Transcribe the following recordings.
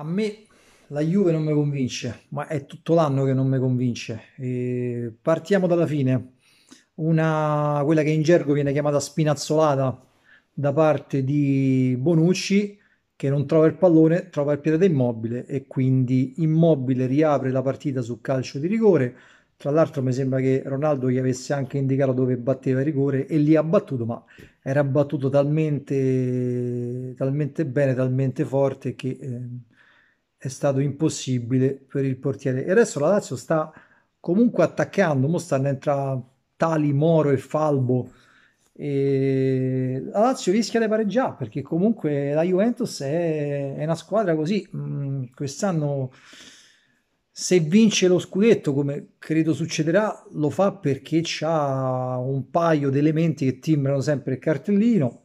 A me la Juve non mi convince, ma è tutto l'anno che non mi convince. E partiamo dalla fine. Una, quella che in gergo viene chiamata spinazzolata da parte di Bonucci, che non trova il pallone, trova il piede da Immobile e quindi Immobile riapre la partita su calcio di rigore. Tra l'altro mi sembra che Ronaldo gli avesse anche indicato dove batteva il rigore e lì ha battuto, ma era battuto talmente, talmente bene, talmente forte che eh, è stato impossibile per il portiere. E adesso la Lazio sta comunque attaccando, mo stanno entrando Tali, Moro e Falbo. E la Lazio rischia di pareggiare perché comunque la Juventus è, è una squadra così. Mm, quest'anno se vince lo scudetto, come credo succederà, lo fa perché ha un paio di elementi che timbrano sempre il cartellino.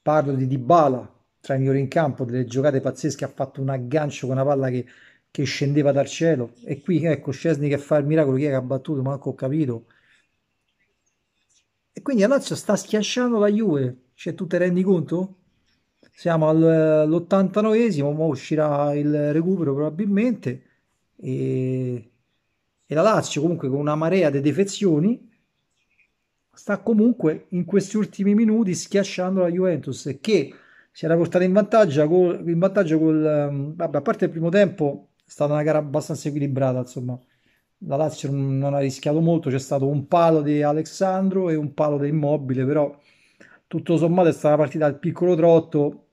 Parlo di Dybala, tra i migliori in campo, delle giocate pazzesche, ha fatto un aggancio con una palla che, che scendeva dal cielo. E qui ecco Scesni che fa il miracolo, chi è che ha battuto? Manco ho capito. E quindi la Lazio sta schiacciando la Juve, cioè tu te rendi conto? Siamo all'89esimo, ora uscirà il recupero probabilmente e, e la Lazio comunque con una marea di defezioni sta comunque in questi ultimi minuti schiacciando la Juventus che si era portata in vantaggio col, in vantaggio col ehm, vabbè, a parte il primo tempo è stata una gara abbastanza equilibrata insomma. La Lazio non ha rischiato molto c'è stato un palo di Alessandro e un palo di Immobile però tutto sommato è stata partita al piccolo trotto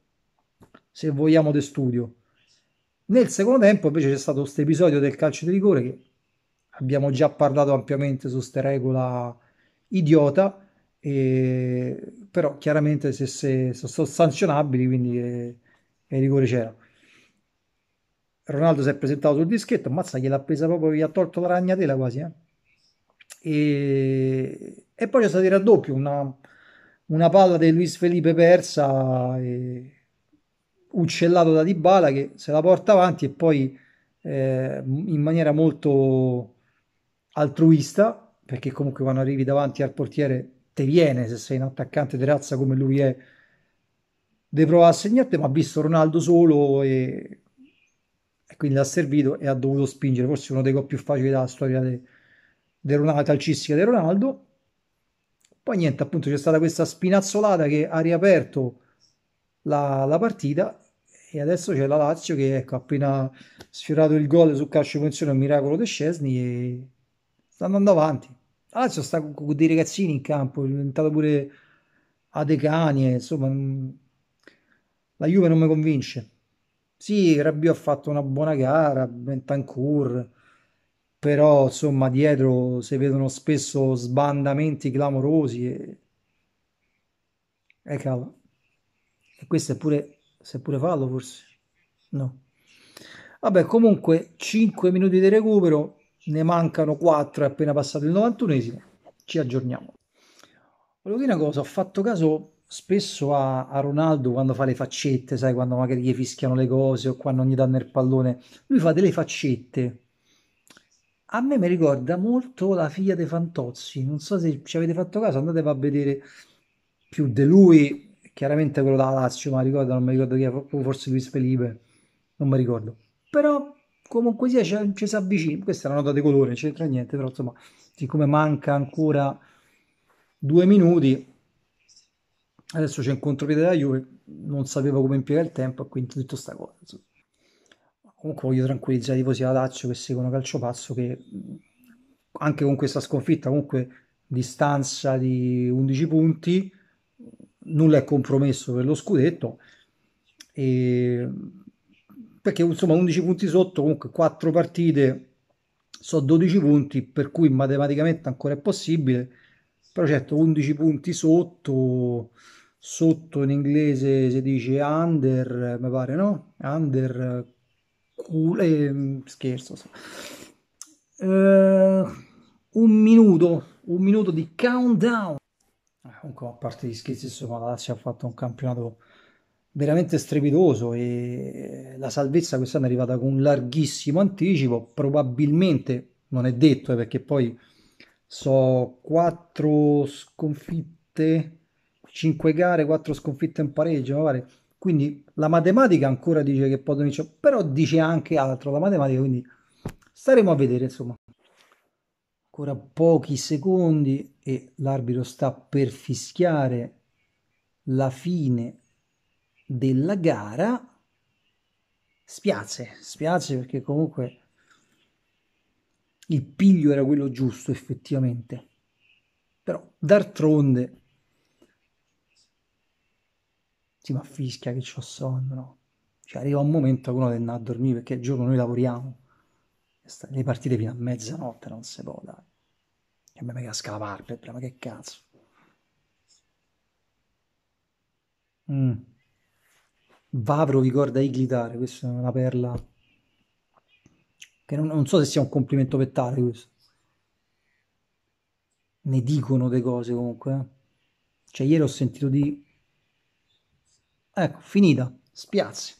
se vogliamo di studio. Nel secondo tempo invece c'è stato questo episodio del calcio di rigore che abbiamo già parlato ampiamente su questa regola idiota, e... però chiaramente se, se, sono sanzionabili, quindi è, è rigore c'era. Ronaldo si è presentato sul dischetto, ammazza gliel'ha presa proprio, gli ha tolto la ragnatela quasi, eh? e... e, poi c'è stato il raddoppio, una, una palla di Luis Felipe persa e uccellato da Dybala che se la porta avanti e poi eh, in maniera molto altruista, perché comunque quando arrivi davanti al portiere te viene, se sei un attaccante di razza come lui è, devi provare a segnarti, ma ha visto Ronaldo solo e, e quindi l'ha servito e ha dovuto spingere, forse uno dei gol più facili della storia de, de Ronaldo, calcistica di Ronaldo. Poi niente, appunto c'è stata questa spinazzolata che ha riaperto la, la partita e adesso c'è la Lazio che ecco, ha appena sfiorato il gol sul calcio di punizione, un miracolo di Scesni e sta andando avanti. La Lazio sta con dei ragazzini in campo, è diventato pure Adecani, insomma, la Juve non mi convince. Sì, Rabiot ha fatto una buona gara, Bentancur, però insomma dietro si vedono spesso sbandamenti clamorosi e, e cavolo. E questo è pure se pure fallo forse no vabbè comunque 5 minuti di recupero ne mancano 4 è appena passato il 91esimo ci aggiorniamo. Volevo dire una cosa ho fatto caso spesso a, a, Ronaldo quando fa le faccette sai quando magari gli fischiano le cose o quando gli danno il pallone. Lui fa delle faccette. A me mi ricorda molto la figlia dei Fantozzi. Non so se ci avete fatto caso andate a vedere più di lui chiaramente quello della Lazio, ma ricordo, non mi ricordo chi è, forse Luis Felipe, non mi ricordo. Però comunque sia ci, si avvicina, questa è una nota di colore, non c'entra niente, però insomma, siccome manca ancora due minuti, adesso c'è un contropiede della Juve, non sapevo come impiegare il tempo, e quindi ho sta cosa. Insomma. Comunque voglio tranquillizzare i tifosi della Lazio che seguono calcio pazzo che anche con questa sconfitta, comunque distanza di 11 punti, nulla è compromesso per lo scudetto e perché insomma 11 punti sotto comunque 4 partite sono 12 punti per cui matematicamente ancora è possibile. Però certo 11 punti sotto sotto in inglese si dice under mi pare no? Under cool, eh, scherzo eh, un minuto un minuto di countdown. Comunque a parte gli scherzi insomma la Lazio ha fatto un campionato veramente strepitoso e la salvezza quest'anno è arrivata con un larghissimo anticipo probabilmente non è detto eh, perché poi so quattro sconfitte 5 gare 4 sconfitte in pareggio pare quindi la matematica ancora dice che possono vincere, però dice anche altro la matematica, quindi staremo a vedere, insomma. Ancora pochi secondi e l'arbitro sta per fischiare la fine della gara. Spiace, spiace perché comunque il piglio era quello giusto effettivamente. Però d'altronde sì, ma fischia che c'ho sonno, no? Cioè arriva un momento che uno deve andare a dormire perché il giorno noi lavoriamo. Le partite fino a mezzanotte non si può, dai. Che a me mi casca la palpebra, ma che cazzo. Mm. Vavro ricorda Iglitare, questa è una perla che non, non so se sia un complimento per tale questo. Ne dicono le cose comunque. eh. Cioè ieri ho sentito di... Ecco, finita, spiazzi.